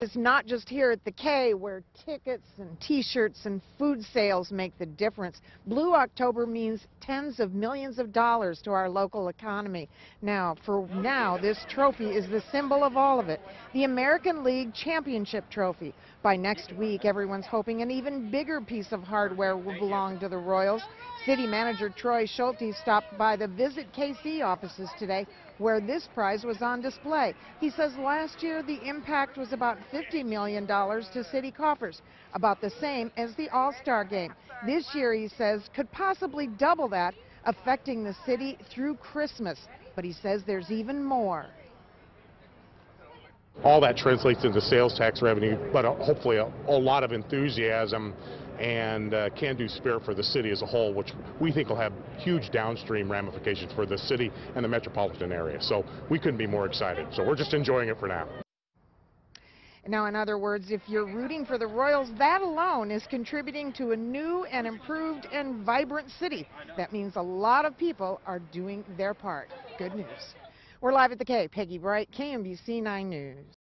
it's not just here at the K where tickets and t-shirts and food sales make the difference. Blue October means tens of millions of dollars to our local economy. Now, for now, this trophy is the symbol of all of it, the American League Championship Trophy. By next week, everyone's hoping an even bigger piece of hardware will belong to the Royals. City Manager Troy Schulte stopped by the Visit KC offices today where this prize was on display. He says last year the impact was about $50 million to city coffers, about the same as the All-Star Game. This year, he says, could possibly double that, affecting the city through Christmas. But he says there's even more. all that translates into sales tax revenue, but uh, hopefully a, a lot of enthusiasm and uh, can-do spirit for the city as a whole, which we think will have huge downstream ramifications for the city and the metropolitan area. So we couldn't be more excited. So we're just enjoying it for now. Now, in other words, if you're rooting for the Royals, that alone is contributing to a new and improved and vibrant city. That means a lot of people are doing their part. Good news. We're live at the K. Peggy Bright, KMBC 9 News.